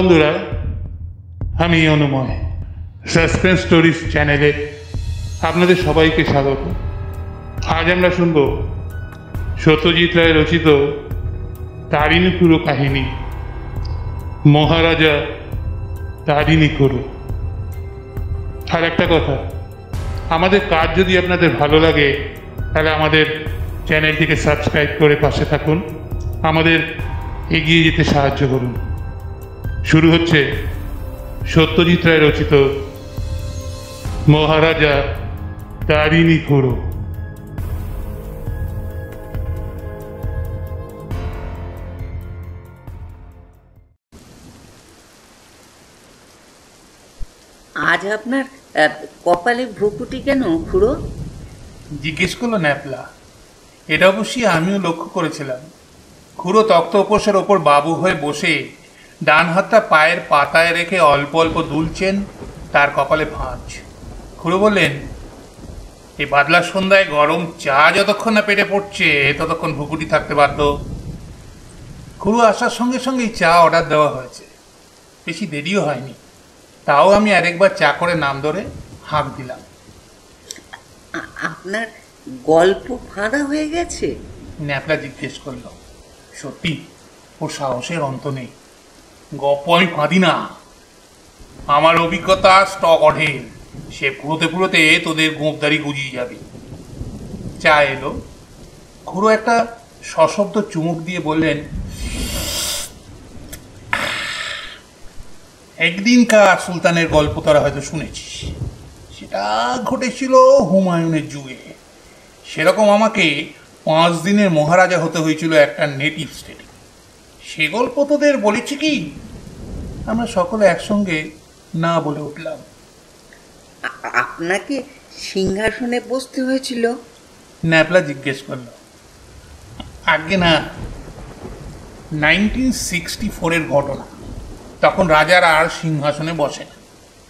বন্ধুরা, আমি অনুময়। Suspense stories চ্যানেলে আপনাদের সবাইকে স্বাগত। আজ আমরা শুনব সত্যজিৎ রায় রচিত তারিণী পুরো কাহিনী। মহারাজা তারিণী করো আর একটা কথা, আমাদের কাজ যদি আপনাদের ভালো লাগে, তাহলে আমাদের চ্যানেলটিকে সাবস্ক্রাইব করে পাশে থাকুন। আমাদের এগিয়ে যেতে সাহায্য করুন। শুরু হচ্ছে সত্যজিৎ রায় রচিত মহারাজা তারিণী খুড়ো। আজ আপনার কপালে ভ্রুকুটি কেন খুড়ো? জিজ্ঞেস করল ন্যাপলা। এটা অবশ্যই আমিও লক্ষ্য করেছিলাম। খুড়ো তক্ত উপসের ওপর বাবু হয়ে বসে ডান হাতটা পায়ের পাতায় রেখে অল্প অল্প দুলছেন তার কপালে ভাঁজ। খুড়ো বললেন এই বাদলার সন্ধ্যায় গরম চা যতক্ষণ না পেটে পড়ছে ততক্ষণ ভুকুটি থাকতে বাধ্য। খুড়ো আসার সঙ্গে সঙ্গেই চা অর্ডার দেওয়া হয়েছে। বেশি দেরিও হয়নি। তাও আমি আরেকবার চা করে নাম ধরে হাঁক দিলাম। আপনার গল্প ফাঁদা হয়ে গেছে? ন্যাপলা জিজ্ঞেস করল সত্যি? ওর সাহসের অন্ত নেই। আমি ফাঁদি না। আমার অভিজ্ঞতা স্টক অঢেল সে পুরোতে পুরোতে তোদের গোঁপদারি গুজিয়ে যাবে। চা এলো। খুড়ো একটা সশব্দ চুমুক দিয়ে বললেন, একদিনকার সুলতানের গল্প তারা হয়তো শুনেছিস। সেটা ঘটেছিল হুমায়ুনের যুগে। সেরকম আমাকে পাঁচ দিনের মহারাজা হতে হয়েছিল একটা নেটিভ স্টেটে সে গল্প তোদের বলেছি কি? আমরা সকলে একসঙ্গে না বলে উঠলাম। আপনাকে সিংহাসনে বসতে হয়েছিল? ন্যাপলা জিজ্ঞেস করল। আগে না নাইনটিন সিক্সটি ফোরের ঘটনা। তখন রাজারা আর সিংহাসনে বসে না।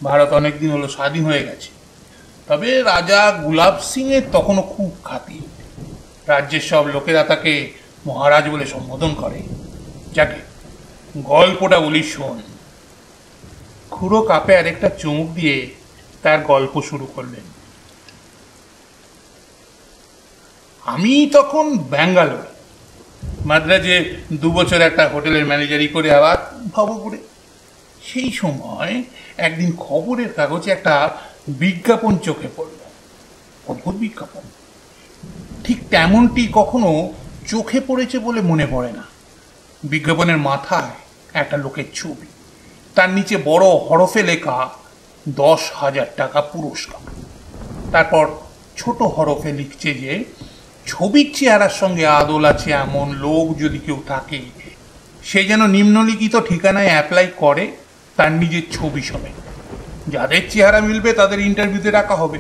ভারত অনেকদিন হলো স্বাধীন হয়ে গেছে। তবে রাজা গুলাব সিংয়ের তখনও খুব খাতি রাজ্যের সব লোকেরা তাকে মহারাজ বলে সম্বোধন করে। যাকে গল্পটা বলি শোন। খুড়ো কাপে আরেকটা চুমুক দিয়ে তার গল্প শুরু করলেন। আমি তখন ব্যাঙ্গালোর। মাদ্রাজে দু বছর একটা হোটেলের ম্যানেজারি করে আবার ভবপুরে। সেই সময় একদিন খবরের কাগজে একটা বিজ্ঞাপন চোখে পড়ল। অদ্ভুত বিজ্ঞাপন। ঠিক তেমনটি কখনো চোখে পড়েছে বলে মনে পড়ে না। বিজ্ঞাপনের মাথায় একটা লোকের ছবি। তার নিচে বড় হরফে লেখা দশ হাজার টাকা পুরস্কার। তারপর ছোট হরফে লিখছে যে, ছবির চেহারার সঙ্গে আদল আছে এমন লোক যদি কেউ থাকে। সে যেন নিম্নলিখিত ঠিকানায় অ্যাপ্লাই করে তার নিজের ছবি সমেত। যাদের চেহারা মিলবে তাদের ইন্টারভিউতে রাখা হবে।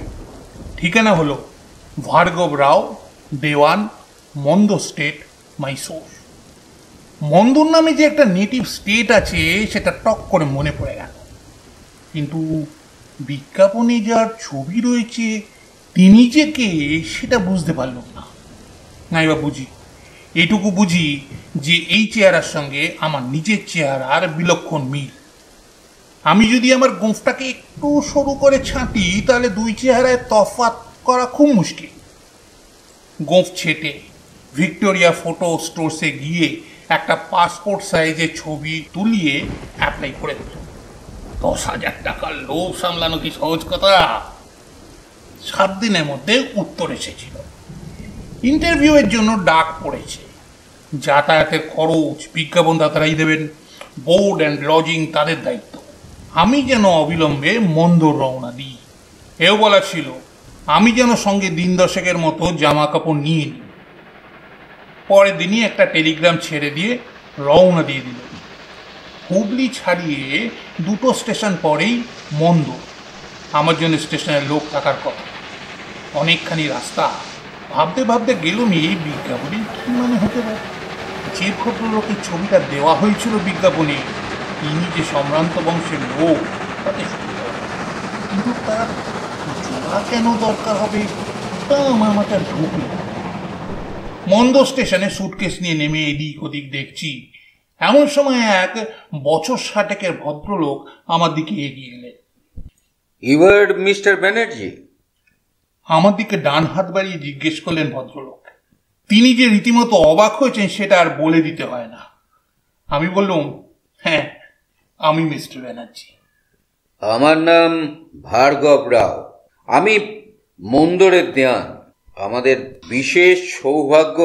ঠিকানা হলো ভার্গব রাও, দেওয়ান, মন্দ স্টেট মাইসোর মন্দর নামে যে একটা নেটিভ স্টেট আছে, সেটা টক করে মনে পড়ে গেল। কিন্তু বিজ্ঞাপনে যার ছবি রয়েছে, তিনি যে কে, সেটা বুঝতে পারলাম না। নাই বা বুঝি। এইটুকু বুঝি যে এই চেহারার সঙ্গে আমার নিজের চেহারার বিলক্ষণ মিল। আমি যদি আমার গোঁফটাকে একটু সরু করে ছাঁটি, তাহলে দুই চেহারায় তফাৎ করা খুব মুশকিল। গোঁফ ছেটে ভিক্টোরিয়া ফটো স্টোর্সে গিয়ে একটা পাসপোর্ট সাইজের ছবি তুলিয়ে অ্যাপ্লাই করে দিল দশ হাজার টাকার লোভ সামলানো কি সহজ কথা? সাত দিনের মধ্যে উত্তর এসেছিল। ইন্টারভিউয়ের জন্য ডাক পড়েছে। যাতায়াতের খরচ বিজ্ঞাপনদাতারাই দেবেন। বোর্ড অ্যান্ড লজিং তাদের দায়িত্ব। আমি যেন অবিলম্বে মন্দর রওনা দিই। এও বলা ছিল, আমি যেন সঙ্গে দিন দশেকের মতো জামা কাপড় নিয়ে নিই। পরের দিনই একটা টেলিগ্রাম ছেড়ে দিয়ে রওনা দিয়ে দিল। হুগলি ছাড়িয়ে দুটো স্টেশন পরেই মন্দ। আমার জন্য স্টেশনের লোক থাকার কথা। অনেকখানি রাস্তা। ভাবতে ভাবতে গেলুম এই বিজ্ঞাপনে কি মানে হতে পারে? যে ভদ্রলোকের ছবিটা দেওয়া হয়েছিল বিজ্ঞাপনে তিনি যে সম্ভ্রান্ত বংশের লোক, তাতে কিন্তু তার জোড়া কেন দরকার হবে, তা আমার মাথায় ঢুকলো। মন্দ স্টেশনে সুটকেস নিয়ে নেমে এদিক ওদিক দেখছি। এমন সময় এক বছর ষাটেকের ভদ্রলোক আমার দিকে এগিয়ে এলেন। ইউর মিস্টার ব্যানার্জি আমার দিকে ডান হাত বাড়িয়ে জিজ্ঞেস করলেন ভদ্রলোক। তিনি যে রীতিমতো অবাক হয়েছেন সেটা আর বলে দিতে হয় না। আমি বললুম হ্যাঁ আমি মিস্টার ব্যানার্জি আমার নাম ভার্গব রাও। আমি মন্দরের দেয়ান। আমাদের বিশেষ সৌভাগ্য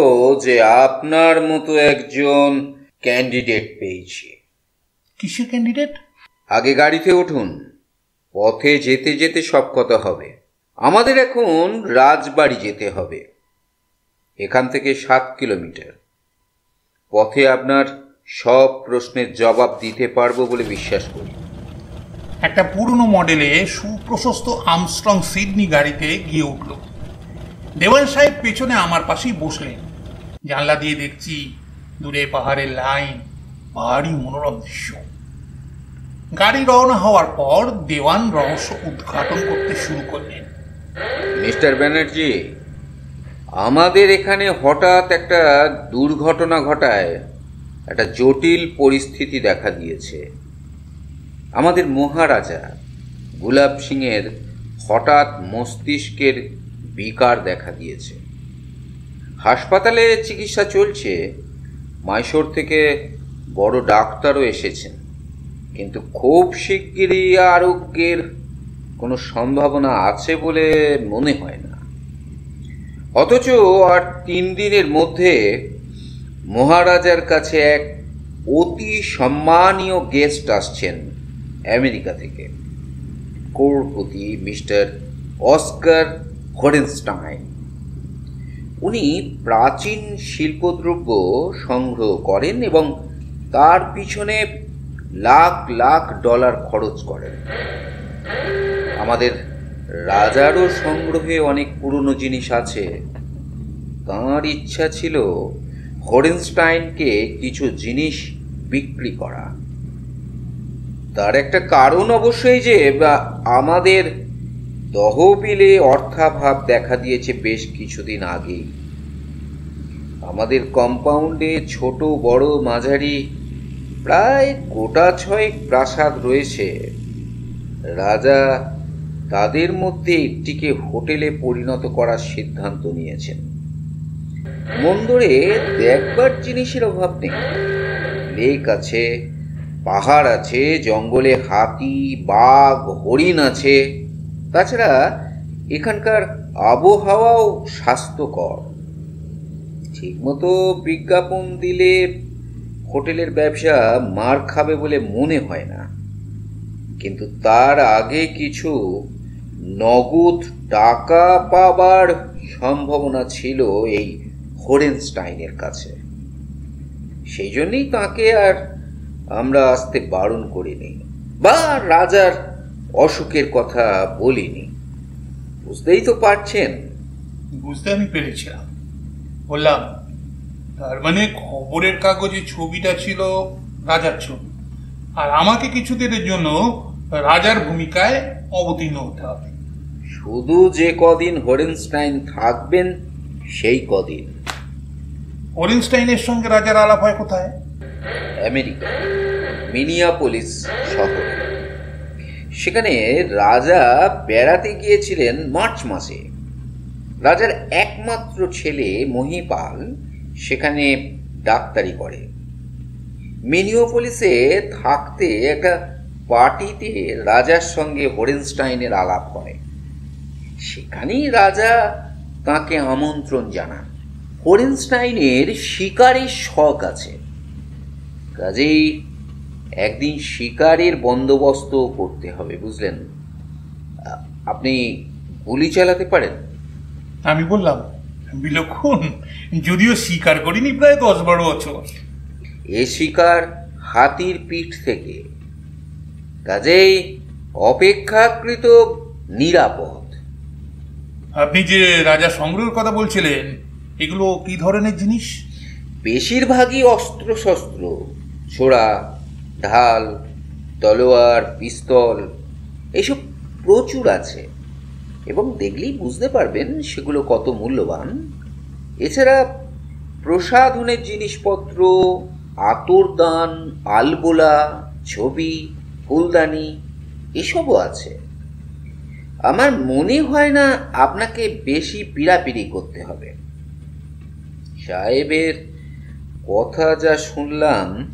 যে আপনার মতো একজন ক্যান্ডিডেট পেয়েছি। কিসের ক্যান্ডিডেট? আগে গাড়িতে উঠুন পথে যেতে যেতে সব কথা হবে। আমাদের এখন রাজবাড়ি যেতে হবে এখান থেকে সাত কিলোমিটার। পথে আপনার সব প্রশ্নের জবাব দিতে পারব বলে বিশ্বাস করি। একটা পুরনো মডেলে সুপ্রশস্ত আমস্ট্রং সিডনি গাড়িতে গিয়ে উঠল। দেওয়ান সাহেব পেছনে আমার পাশেই বসলেন। জানলা দিয়ে দেখছি দূরে পাহাড়ের লাইন ভারী মনোরম দৃশ্য। গাড়ি রওনা হওয়ার পর দেওয়ান রহস্য উদ্ঘাটন করতে শুরু করলেন। মিস্টার ব্যানার্জি, আমাদের এখানে হঠাৎ একটা দুর্ঘটনা ঘটায়। একটা জটিল পরিস্থিতি দেখা দিয়েছে। আমাদের মহারাজা গুলাব সিংয়ের হঠাৎ মস্তিষ্কের বিকার দেখা দিয়েছে। হাসপাতালে চিকিৎসা চলছে। মাইশোর থেকে বড় ডাক্তারও এসেছেন। কিন্তু খুব শিগগিরই আরোগ্যের কোনো সম্ভাবনা আছে বলে মনে হয় না। অথচ আর তিন দিনের মধ্যে মহারাজার কাছে এক অতি সম্মানীয় গেস্ট আসছেন আমেরিকা থেকে। কোরপতি মিস্টার অস্কার হরেনস্টাইন উনি প্রাচীন শিল্পদ্রব্য সংগ্রহ করেন এবং তার পিছনে লাখ লাখ ডলার খরচ করেন। আমাদের রাজারও সংগ্রহে অনেক পুরনো জিনিস আছে। তাঁর ইচ্ছা ছিল হরেনস্টাইনকে কিছু জিনিস বিক্রি করা। তার একটা কারণ অবশ্যই যে আমাদের তহবিলে অর্থাভাব দেখা দিয়েছে বেশ কিছুদিন আগেই। আমাদের কম্পাউন্ডে ছোট, বড় মাঝারি, প্রায় গোটা ছয়েক প্রাসাদ রয়েছে। রাজা তাদের মধ্যে একটিকে হোটেলে পরিণত করার সিদ্ধান্ত নিয়েছেন। মন্দরে দেখবার জিনিসের অভাব নেই। লেক আছে, পাহাড় আছে, জঙ্গলে হাতি, বাঘ, হরিণ আছে। তাছাড়া এখানকার আবহাওয়াও স্বাস্থ্যকর। ঠিকমতো বিজ্ঞাপন দিলে হোটেলের ব্যবসা মার খাবে বলে মনে হয় না। কিন্তু তার আগে কিছু নগদ টাকা পাবার সম্ভাবনা ছিল এই হোরেনস্টাইনের কাছে। সেই জন্যই তাকে আর আমরা আসতে বারণ করিনি। বা রাজার অসুখের কথা বলিনি। বুঝতেই তো পারছেন। বুঝতে আমি পেরেছিলাম। বললাম তার মানে খবরের কাগজে ছবিটা ছিল রাজার ছবি। আর আমাকে কিছুদিনের জন্য রাজার ভূমিকায় অবতীর্ণ হতে হবে। শুধু যে কদিন হোরেনস্টাইন থাকবেন সেই কদিন। ওরেনস্টাইনের সঙ্গে রাজার আলাপ হয় কোথায়? আমেরিকা মিনিয়াপোলিস শহরে। সেখানে রাজা বেড়াতে গিয়েছিলেন মার্চ মাসে। রাজার একমাত্র ছেলে মহিপাল সেখানে ডাক্তারি করে। মিনিওপোলিসে থাকতে একটা পার্টিতে রাজার সঙ্গে হোরেনস্টাইনের আলাপ হয় সেখানেই রাজা তাকে আমন্ত্রণ জানান। হোরেনস্টাইনের শিকারের শখ আছে। কাজেই একদিন শিকারের বন্দোবস্ত করতে হবে বুঝলেন? আপনি গুলি চালাতে পারেন? আমি বললাম বিলক্ষণ যদিও শিকার করিনি প্রায় দশ বারো বছর। এ শিকার হাতির পিঠ থেকে। কাজেই অপেক্ষাকৃত নিরাপদ। আপনি যে রাজা সংগ্রহের কথা বলছিলেন এগুলো কি ধরনের জিনিস? বেশিরভাগই অস্ত্র শস্ত্র ছোড়া ঢাল, তলোয়ার, পিস্তল, এসব প্রচুর আছে। এবং দেখলেই বুঝতে পারবেন সেগুলো কত মূল্যবান। এছাড়া প্রসাধনের জিনিসপত্র, আতরদান, আলবোলা, ছবি, ফুলদানি, এসবও আছে। আমার মনে হয় না আপনাকে বেশি পীড়াপিড়ি করতে হবে। সাহেবের কথা যা শুনলাম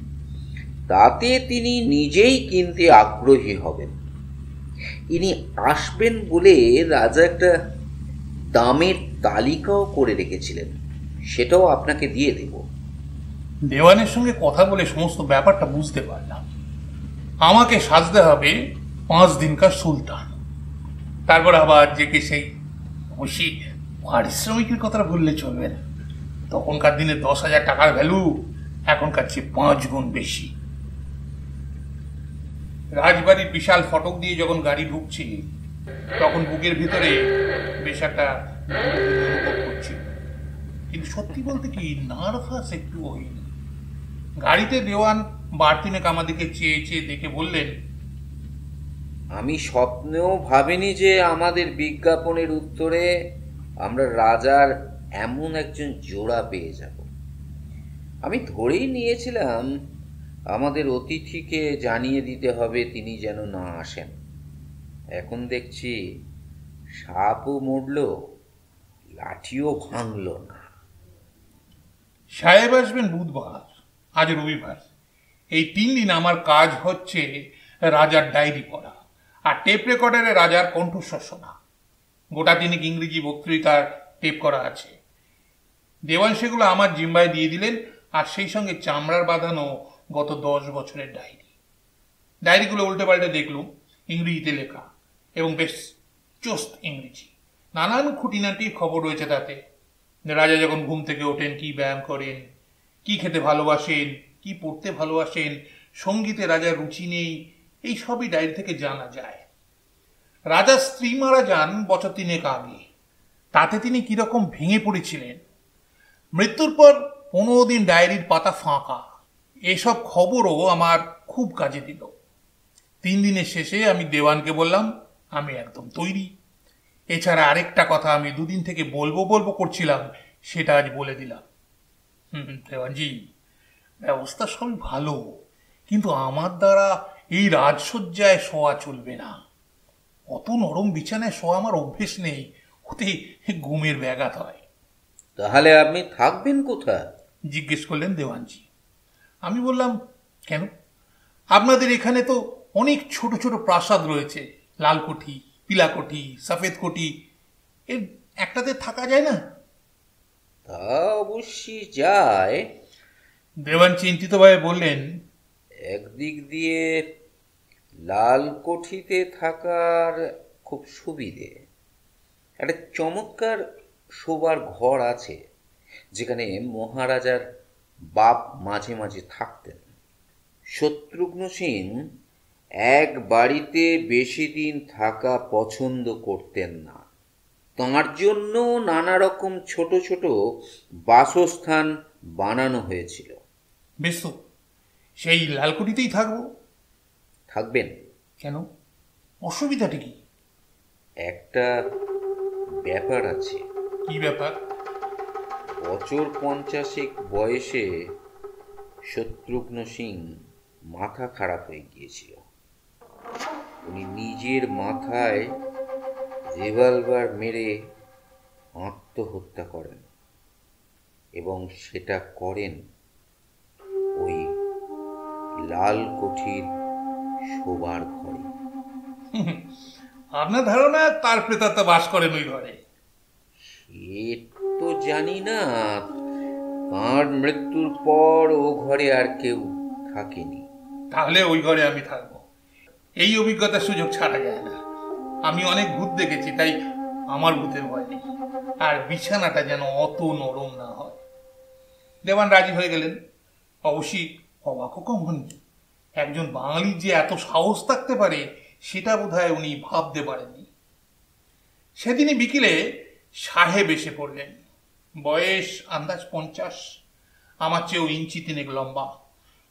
তাতে তিনি নিজেই কিনতে আগ্রহী হবেন। ইনি আসবেন বলে রাজা একটা দামের তালিকাও করে রেখেছিলেন। সেটাও আপনাকে দিয়ে দেব। দেওয়ানের সঙ্গে কথা বলে সমস্ত ব্যাপারটা বুঝতে পারলাম। আমাকে সাজতে হবে পাঁচ দিনকার সুলতান। তারপর আবার যে কে সেই অবশ্যই পারিশ্রমিকের কথা ভুললে চলবে না। তখনকার দিনে দশ হাজার টাকার ভ্যালু এখনকার চেয়ে পাঁচ গুণ বেশি। রাজবাড়ির বিশাল ফটক দিয়ে যখন গাড়ি ঢুকছি, তখন বুকের ভিতরে বেশ একটা করছি কিন্তু সত্যি বলতে কি, নার্ভাস একটু হইনি গাড়িতে দেওয়ান বাড়তিনেক আমাদেরকে চেয়ে চেয়ে দেখে বললেন, আমি স্বপ্নেও ভাবিনি যে আমাদের বিজ্ঞাপনের উত্তরে আমরা রাজার এমন একজন জোড়া পেয়ে যাব। আমি ধরেই নিয়েছিলাম আমাদের অতিথিকে জানিয়ে দিতে হবে তিনি যেন না আসেন। এখন দেখছি সাপও মরল, লাঠিও ভাঙল না। সাহেব আসবেন বুধবার, আজ রবিবার। এই তিন দিন আমার কাজ হচ্ছে রাজার ডায়েরি পড়া, আর টেপ রেকর্ডারে রাজার কণ্ঠস্বর শোনা। গোটা তিনেক ইংরেজি বক্তৃতার টেপ করা আছে। দেওয়ান সেগুলো আমার জিম্বায় দিয়ে দিলেন, আর সেই সঙ্গে চামড়ার বাঁধানো গত দশ বছরের ডায়েরি। ডায়েরিগুলো উল্টে পাল্টে দেখলুম, ইংরেজিতে লেখা, এবং বেশ চোস্ত ইংরেজি। নানান খুঁটিনাটি খবর রয়েছে তাতে। রাজা যখন ঘুম থেকে ওঠেন, কি ব্যায়াম করেন, কি খেতে ভালোবাসেন, কি পড়তে ভালোবাসেন, সঙ্গীতে রাজার রুচি নেই, এই সবই ডায়েরি থেকে জানা যায়। রাজার স্ত্রী মারা যান বছর তিনেক আগে। তাতে তিনি কীরকম ভেঙে পড়েছিলেন? মৃত্যুর পর পনেরো দিন ডায়েরির পাতা ফাঁকা। এসব খবরও আমার খুব কাজে দিল। তিন দিনের শেষে আমি দেওয়ানকে বললাম আমি একদম তৈরি। এছাড়া আরেকটা কথা আমি দুদিন থেকে বলব বলব করছিলাম সেটা আজ বলে দিলাম। হুম দেওয়ানজি ব্যবস্থা সবই ভালো কিন্তু আমার দ্বারা এই রাজসজ্জায় শোয়া চলবে না। অত নরম বিছানায় শোয়া আমার অভ্যেস নেই ওতে ঘুমের ব্যাঘাত হয়। তাহলে আপনি থাকবেন কোথায়? জিজ্ঞেস করলেন দেওয়ানজি। আমি বললাম কেন? আপনাদের এখানে তো অনেক ছোট ছোট প্রাসাদ রয়েছে। লালকুঠি পিলাকোঠি সফেদ কোঠি। এর একটাতে থাকা যায় না? তা অবশ্যই যায়। দেওয়ান চিন্তিতভাবে বললেন একদিক দিয়ে লাল কোঠিতে থাকার খুব সুবিধে। একটা চমৎকার শোবার ঘর আছে যেখানে মহারাজার বাপ মাঝে মাঝে থাকতেন। শত্রুঘ্ন সিং এক বাড়িতে বেশি দিন থাকা পছন্দ করতেন না। তাঁর জন্য নানা রকম ছোট ছোট বাসস্থান বানানো হয়েছিল। বেশ তো সেই লালকুটিতেই থাকব। থাকবেন? কেন? অসুবিধাটি কি? একটা ব্যাপার আছে। কি ব্যাপার? বছর পঞ্চাশেক বয়সে শত্রুঘ্ন সিং মাথা খারাপ হয়ে গিয়েছিল। উনি নিজের মাথায় রিভলভার মেরে আত্মহত্যা করেন এবং সেটা করেন ওই লাল কোঠির শোবার ঘরে। আপনার ধারণা তার প্রেতাত্মা বাস করেন ওই ঘরে। সে জানি না। তাঁর মৃত্যুর পর ও ঘরে আর কেউ থাকেনি। তাহলে ওই ঘরে আমি থাকব। এই অভিজ্ঞতার সুযোগ ছাড়া যায় না। আমি অনেক ভূত দেখেছি, তাই আমার ভূতের ভয় নেই। আর বিছানাটা যেন অত নরম না হয়। দেবান, রাজি হয়ে গেলেন? অবশ্যই অবাকও কম হননি। একজন বাঙালির যে এত সাহস থাকতে পারে, সেটা বোধহয় উনি ভাবতে পারেননি। সেদিনই বিকেলে সাহেব এসে পড়লেন। বয়স আন্দাজ পঞ্চাশ। আমার চেয়েও ইঞ্চি তিনেক লম্বা।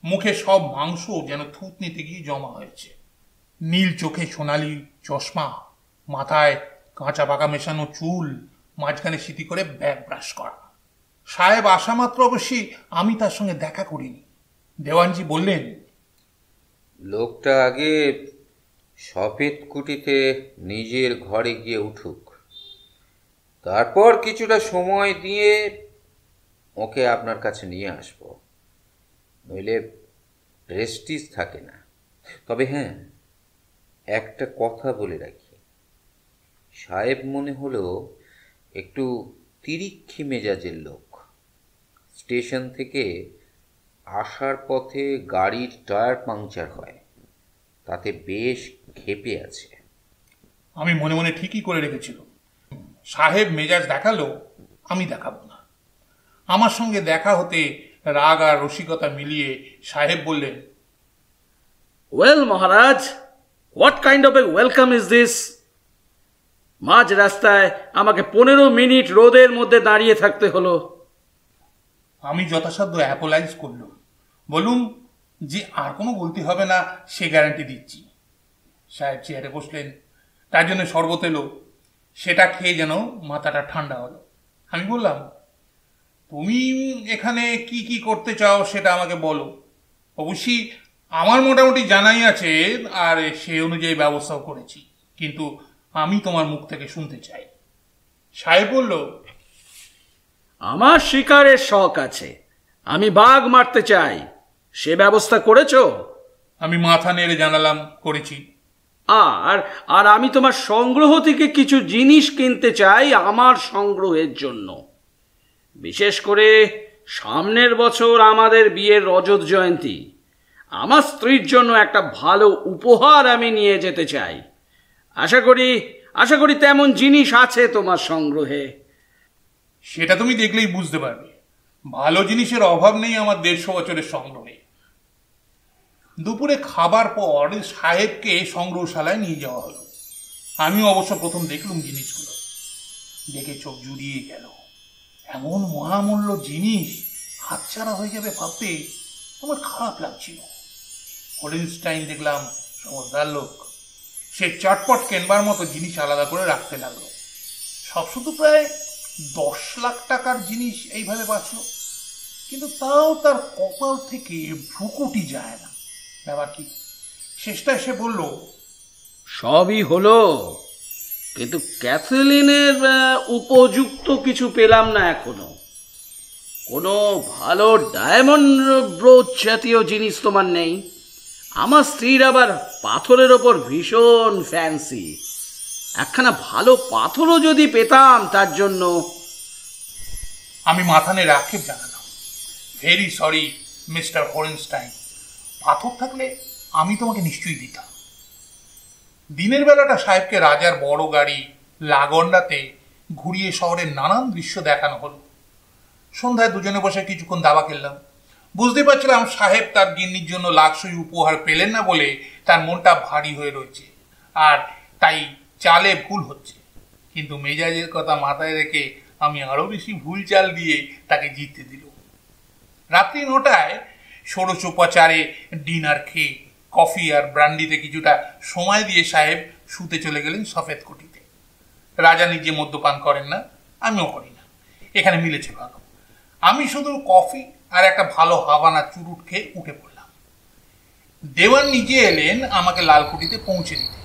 মুখে সব মাংস যেন থুতনিতে গিয়ে জমা হয়েছে। নীল চোখে সোনালি চশমা, মাথায় কাঁচা পাকা মেশানো চুল, মাঝখানে সিটি করে ব্যাগ ব্রাশ করা। সাহেব আসা মাত্র অবশ্যই আমি তার সঙ্গে দেখা করিনি। দেওয়ানজি বললেন, লোকটা আগে সফেদ কুটিতে নিজের ঘরে গিয়ে উঠুক। তারপর কিছুটা সময় দিয়ে ওকে আপনার কাছে নিয়ে আসব। নইলে প্রেস্টিজ থাকে না। তবে হ্যাঁ একটা কথা বলে রাখি। সাহেব মনে হলো একটু তিরিক্ষি মেজাজের লোক। স্টেশন থেকে আসার পথে গাড়ির টায়ার পাংচার হয়। তাতে বেশ ক্ষেপে আছে। আমি মনে মনে ঠিকই করে রেখেছিল সাহেব মেজাজ দেখাল আমি দেখাবো না। আমার সঙ্গে দেখা হতে রাগ আর রসিকতা মিলিয়ে সাহেব বললেন well Maharaj what kind of a welcome is this মাঝ রাস্তায় আমাকে পনেরো মিনিট রোদের মধ্যে দাঁড়িয়ে থাকতে হলো। আমি যথাসাধ্য অ্যাপোলাইজ করলুম। বলুন যে আর কোনো বলতে হবে না সে গ্যারান্টি দিচ্ছি। সাহেব চেয়ারে বসলেন। তার জন্য শরবত এলো। সেটা খেয়ে যেন মাথাটা ঠান্ডা হলো। আমি বললাম তুমি এখানে কি কি করতে চাও সেটা আমাকে বলো। অবশ্যই আমার মোটামুটি জানাই আছে আর সে অনুযায়ী ব্যবস্থাও করেছি। কিন্তু আমি তোমার মুখ থেকে শুনতে চাই। সাহেব বলল আমার শিকারের শখ আছে। আমি বাঘ মারতে চাই। সে ব্যবস্থা করেছ? আমি মাথা নেড়ে জানালাম করেছি। আর আর আমি তোমার সংগ্রহ থেকে কিছু জিনিস কিনতে চাই আমার সংগ্রহের জন্য। বিশেষ করে সামনের বছর আমাদের বিয়ের রজত জয়ন্তী। আমার স্ত্রীর জন্য একটা ভালো উপহার আমি নিয়ে যেতে চাই। আশা করি আশা করি তেমন জিনিস আছে তোমার সংগ্রহে। সেটা তুমি দেখলেই বুঝতে পারবে। ভালো জিনিসের অভাব নেই আমার দেড়শো বছরের সংগ্রহে। দুপুরে খাবার পর সাহেবকে সংগ্রহশালায় নিয়ে যাওয়া হলো। আমি অবশ্য প্রথম দেখলুম জিনিসগুলো। দেখে চোখ জুড়িয়ে গেল। এমন মহামূল্য জিনিস, হাতছাড়া হয়ে যাবে ভাবতে আমার খারাপ লাগছিল। হলিনস্টাইন দেখলাম সমজদার লোক। সে চটপট কেনবার মতো জিনিস আলাদা করে রাখতে লাগল। সব শুধু প্রায় দশ লাখ টাকার জিনিস এইভাবে বাঁচল। কিন্তু তাও তার কপাল থেকে ভ্রুকুটি যায় না। ব্যাপার কি? শেষটা এসে বলল সবই হলো কিন্তু ক্যাথলিনের উপযুক্ত কিছু পেলাম না এখনও। কোনো ভালো ডায়মন্ড ব্রোচ জাতীয় জিনিস তোমার নেই। আমার স্ত্রীর আবার পাথরের ওপর ভীষণ ফ্যান্সি। একখানা ভালো পাথরও যদি পেতাম তার জন্য আমি মাথা নেড়ে আক্ষেপ জানালাম। ভেরি সরি মিস্টার হোরেনস্টাইন পাথর থাকলে আমি তোমাকে নিশ্চয়ই দিতাম। দিনের বেলাটা সাহেবকে রাজার বড় গাড়ি লাগন্ডাতে ঘুরিয়ে শহরের নানান দৃশ্য দেখানো হলো। সন্ধ্যায় দুজনে বসে কিছুক্ষণ দাবা খেললাম। বুঝতে পারছিলাম সাহেব তার গিন্নির জন্য লাক্সই উপহার পেলেন না বলে তার মনটা ভারী হয়ে রয়েছে, আর তাই চালে ভুল হচ্ছে। কিন্তু মেজাজের কথা মাথায় রেখে আমি আরও বেশি ভুল চাল দিয়ে তাকে জিততে দিল। রাত্রি নটায় ষোড়শোপাচারে ডিনার খেয়ে, কফি আর ব্রান্ডিতে কিছুটা সময় দিয়ে সাহেব শুতে চলে গেলেন সফেদ কুটিতে। রাজা নিজে মদ্যপান করেন না, আমিও করি না। এখানে মিলেছে ভালো। আমি শুধু কফি আর একটা ভালো হাবানা চুরুট খেয়ে উঠে পড়লাম। দেওয়ান নিজে এলেন আমাকে লালকুটিতে পৌঁছে দিতে।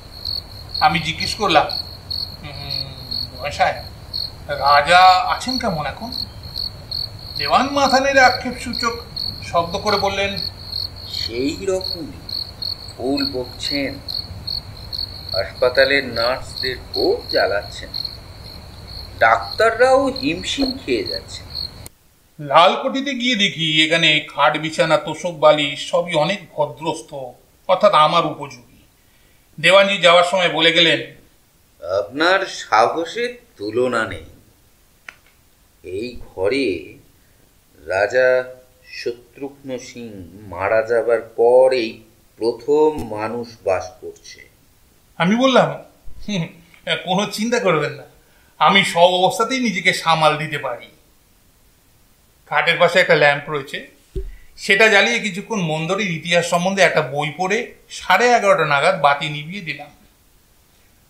আমি জিজ্ঞেস করলাম সাহেব, রাজা আছেন কেমন এখন? দেওয়ান মাথানের আক্ষেপ সূচক শব্দ করে বললেন সেই রকমই ফুল বকছেন। হাসপাতালের নার্সদের খুব জ্বালাচ্ছেন। ডাক্তাররাও হিমশিম খেয়ে যাচ্ছেন। লালকুটিতে গিয়ে দেখি এখানে খাট বিছানা তোষক বালি সবই অনেক ভদ্রস্থ অর্থাৎ আমার উপযোগী। দেওয়ানজি যাওয়ার সময় বলে গেলেন আপনার সাহসের তুলনা নেই। এই ঘরে রাজা শত্রুঘ্ন সিং মারা যাবার পর এই প্রথম মানুষ বাস করছে। আমি বললাম "হুম, কোনো চিন্তা করবেন না। আমি সব অবস্থাতেই নিজেকে সামাল দিতে পারি। খাটের পাশে একটা ল্যাম্প রয়েছে। সেটা জ্বালিয়ে কিছুক্ষণ মন্দরের ইতিহাস সম্বন্ধে একটা বই পড়ে সাড়ে এগারোটা নাগাদ বাতি নিভিয়ে দিলাম।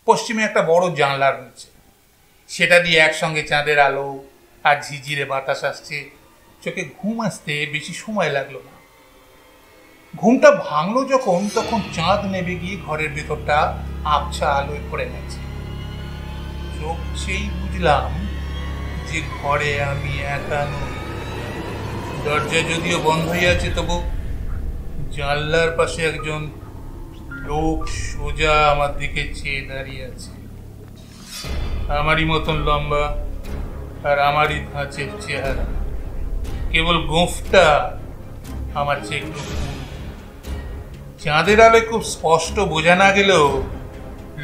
পশ্চিমে একটা বড় জানলা রয়েছে। সেটা দিয়ে একসঙ্গে চাঁদের আলো আর ঝিঝিরে বাতাস আসছে। চোখে ঘুম আসতে বেশি সময় লাগল না। ঘুমটা ভাঙলো যখন, তখন চাঁদ নেবে গিয়ে ঘরের ভেতরটা আবছা আলোয় ভরে গেছে। চোখ সেই বুঝলাম যে ঘরে আমি একা নই। দরজা যদিও বন্ধ হয়ে আছে, তবু জানলার পাশে একজন লোক সোজা আমার দিকে চেয়ে দাঁড়িয়ে আছে। আমারই মতন লম্বা আর আমারই ধাঁচের চেহারা। কেবল গোঁফটা আমার চেয়ে একটু চাঁদের আলোয় খুব স্পষ্ট বোঝা না গেলেও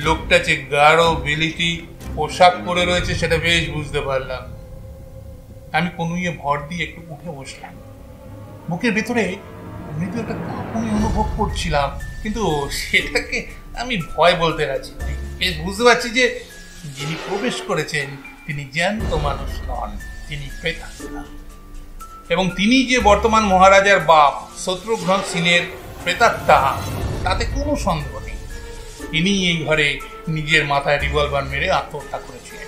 লোকটা যে গাঢ় বিলিতি পোশাক পরে রয়েছে সেটা বেশ বুঝতে পারলাম। আমি কনুইয়ে ভর দিয়ে একটু উঠে বসলাম। বুকের ভেতরে মৃদু একটা কাঁপুনি অনুভব করছিলাম, কিন্তু সেটাকে আমি ভয় বলতে রাজি বেশ বুঝতে পারছি যে যিনি প্রবেশ করেছেন তিনি জ্যান্ত মানুষ নন তিনি প্রেতাত্মা। এবং তিনি যে বর্তমান মহারাজার বাপ শত্রুঘ্ন সিনের প্রেতাত্মা, তাতে কোনো সন্দেহ নেই। তিনি এই ঘরে নিজের মাথায় রিভলভার মেরে আত্মহত্যা করেছিলেন।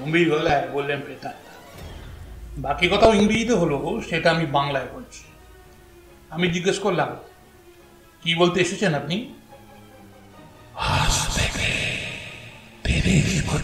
গম্ভীর গলায় বললেন প্রেতাত্মা। বাকি কথাও ইংরেজিতে হলো সেটা আমি বাংলায় বলছি। আমি জিজ্ঞেস করলাম, কি বলতে এসেছেন আপনি?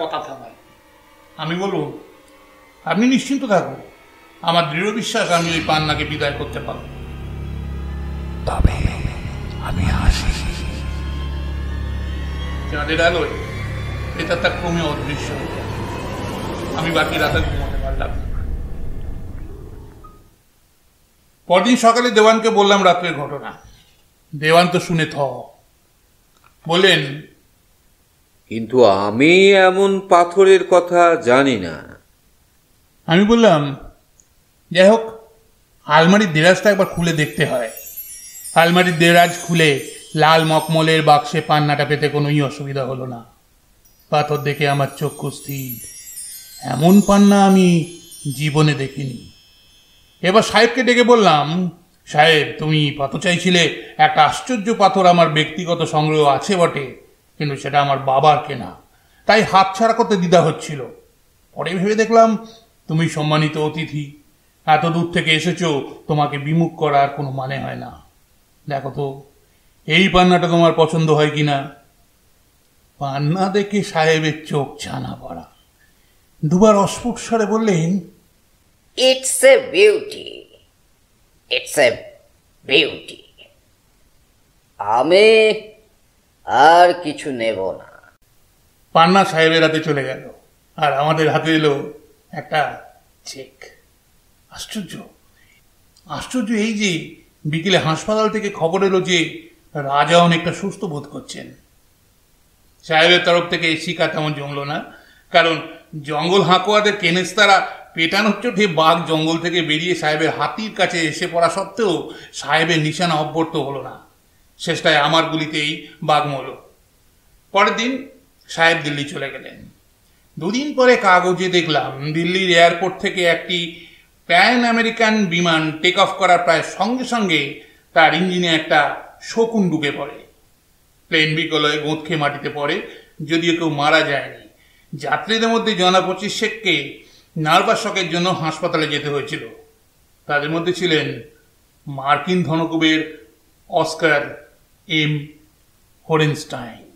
কথা থামায়। আমি বলব আপনি নিশ্চিন্ত থাকুন আমার দৃঢ় বিশ্বাস আমি ওই পান্নাকে বিদায় করতে পারব। তবে আমি আসি চাঁদের আলোয় এটা তার ক্রমে অদৃশ্য আমি বাকি রাতে ঘুমাতে পারলাম না। পরদিন সকালে দেওয়ানকে বললাম রাত্রের ঘটনা। দেওয়ান তো শুনে থ। বললেন কিন্তু আমি এমন পাথরের কথা জানি না। আমি বললাম যাই হোক আলমারির দেরাজটা একবার খুলে দেখতে হয়। আলমারির দেরাজ খুলে লাল মকমলের বাক্সে পান্নাটা পেতে কোনোই অসুবিধা হলো না। পাথর দেখে আমার চক্ষু স্থির। এমন পান্না আমি জীবনে দেখিনি। এবার সাহেবকে ডেকে বললাম, সাহেব, তুমি পাথর চাইছিলে, একটা আশ্চর্য পাথর আমার ব্যক্তিগত সংগ্রহ আছে বটে, কিন্তু সেটা আমার বাবার কেনা। তাই হাত ছাড়া করতে দ্বিধা হচ্ছিল। পরে ভেবে দেখলাম, তুমি সম্মানিত অতিথি। এত দূর থেকে এসেছ, তোমাকে বিমুখ করার কোনো মানে হয় না। দেখো তো, এই পান্নাটা তোমার পছন্দ হয় কি না পান্না দেখে সাহেবের চোখ ছানা পড়া। দুবার অস্ফুট স্বরে বললেন it's a beauty it's a beauty আমি আর কিছু নেব না। পান্না সাহেবের হাতে চলে গেল। আর আমাদের হাতে এলো একটা চেক। আশ্চর্য। আশ্চর্য এই যে বিকেলে হাসপাতাল থেকে খবর এলো যে রাজা অনেকটা সুস্থ বোধ করছেন। সাহেবের তরফ থেকে এই শিকার তেমন জমলো না। কারণ জঙ্গল হাঁকুয়াদের কেনেস্তারা পেটানোর চোটে বাঘ জঙ্গল থেকে বেরিয়ে সাহেবের হাতির কাছে এসে পড়া সত্ত্বেও সাহেবের নিশানা অব্যর্ত হলো না। শেষটায় আমার গুলিতেই বাঘ মরল। পরের দিন সাহেব দিল্লি চলে গেলেন। দুদিন পরে কাগজে দেখলাম, দিল্লির এয়ারপোর্ট থেকে একটি প্যান আমেরিকান বিমান টেক অফ করার প্রায় সঙ্গে সঙ্গে তার ইঞ্জিনে একটা শকুন ঢুকে পড়ে। প্লেন বিকলয়ে গোঁত খেয়ে মাটিতে পড়ে, যদিও কেউ মারা যায়নি। যাত্রীদের মধ্যে জনা পঁচিশ শেখকে নার্ভাস শকের জন্য হাসপাতালে যেতে হয়েছিল। তাদের মধ্যে ছিলেন মার্কিন ধনকুবের অস্কার এম হোরেনস্টাইন।